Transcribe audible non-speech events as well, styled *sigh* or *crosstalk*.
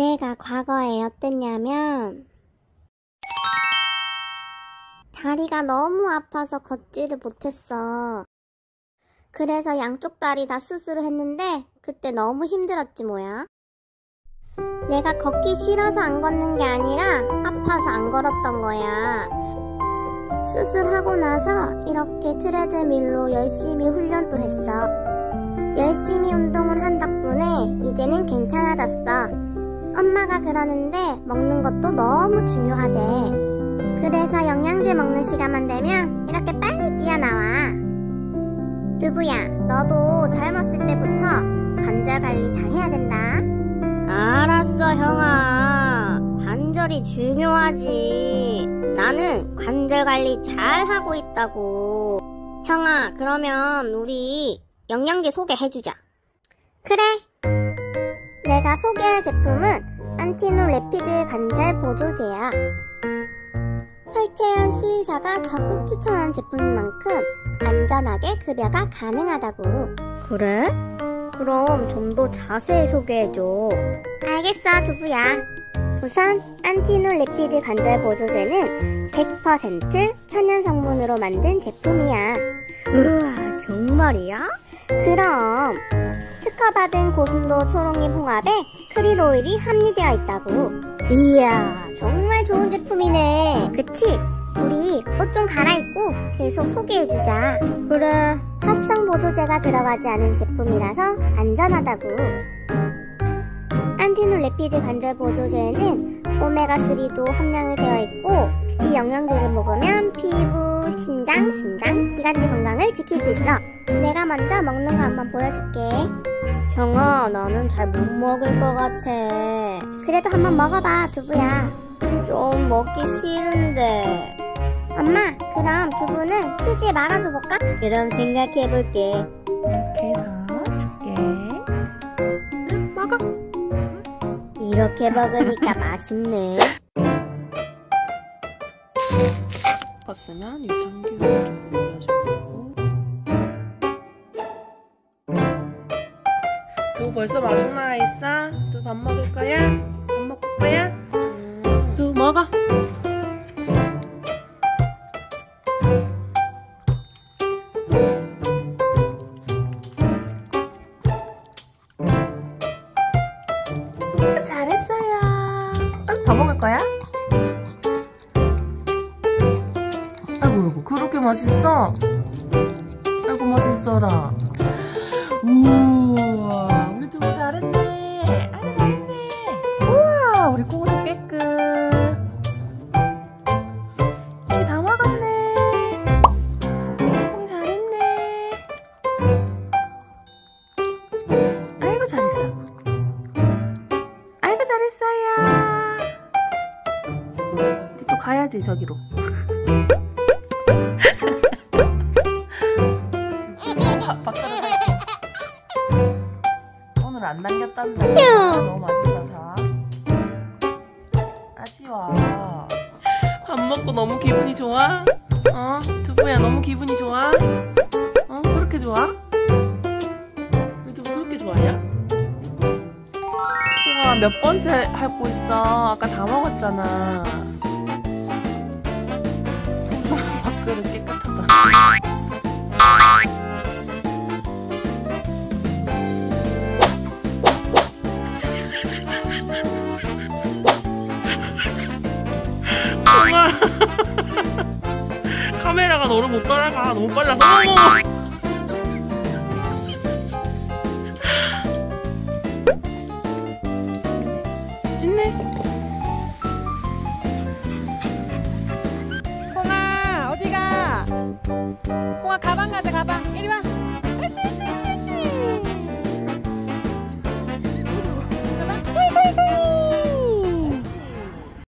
내가 과거에 어땠냐면 다리가 너무 아파서 걷지를 못했어. 그래서 양쪽 다리 다 수술을 했는데 그때 너무 힘들었지 뭐야. 내가 걷기 싫어서 안 걷는 게 아니라 아파서 안 걸었던 거야. 수술하고 나서 이렇게 트레드밀로 열심히 훈련도 했어. 열심히 운동을 한 덕분에 이제는 괜찮아졌어. 엄마가 그러는데 먹는 것도 너무 중요하대. 그래서 영양제 먹는 시간만 되면 이렇게 빨리 뛰어나와. 두부야, 너도 젊었을 때부터 관절 관리 잘 해야 된다. 알았어, 형아. 관절이 중요하지. 나는 관절 관리 잘 하고 있다고. 형아, 그러면 우리 영양제 소개해주자. 그래. 내가 소개할 제품은 안티놀 래피드 관절 보조제야. 설채현 수의사가 적극 추천한 제품인 만큼 안전하게 급여가 가능하다고. 그래? 그럼 좀 더 자세히 소개해줘. 알겠어, 두부야. 우선 안티놀 래피드 관절 보조제는 100% 천연 성분으로 만든 제품이야. 우와, 정말이야? 그럼 특허받은 고순도 초롱잎 홍합에 크릴 오일이 함유되어 있다고. 이야, 정말 좋은 제품이네. 그치? 우리 옷 좀 갈아입고 계속 소개해주자. 그래. 합성 보조제가 들어가지 않은 제품이라서 안전하다고. 안티놀 레피드 관절 보조제에는 오메가3도 함량이 되어 있고 이 영양제를 먹으면 피부, 신장, 심장, 기관지 건강을 지킬 수 있어. 내가 먼저 먹는 거 한번 보여줄게. 형아, 나는 잘 못 먹을 것 같아. 그래도 한번 먹어봐, 두부야. 좀 먹기 싫은데. 엄마, 그럼 두부는 치즈에 말아줘 볼까? 그럼 생각해볼게. 이렇게 해서 줄게. 응, 먹어. 이렇게 먹으니까 *laughs* 맛있네. 컸으면 유산균을 좀 올려주고. 너 벌써 마중 나와 있어? 너 밥 먹을 거야? 밥 먹을 거야? 음, 너 먹어. 잘했어요. 어, 더 먹을 거야? 아이고, 그렇게 맛있어? 아이고, 맛있어라. 우와, 우리 두부 잘했네. 아이고, 잘했네. 우와, 우리 코도 깨끗. 우리 다 먹었네. 우리 잘했네. 아이고, 잘했어. 아이고, 잘했어요. 이제 또 가야지, 저기로. *laughs* 갈게. 오늘 안 남겼단다. 너무 맛있어서. 아쉬워. 밥 먹고 너무 기분이 좋아? 어? 두부야 너무 기분이 좋아? 어? 그렇게 좋아? 우리 두부 그렇게 좋아요? 우와 몇 번째 하고 있어? 아까 다 먹었잖아. *laughs* 카메라가 너를 못 따라가 너무 빨라서 했네 *laughs*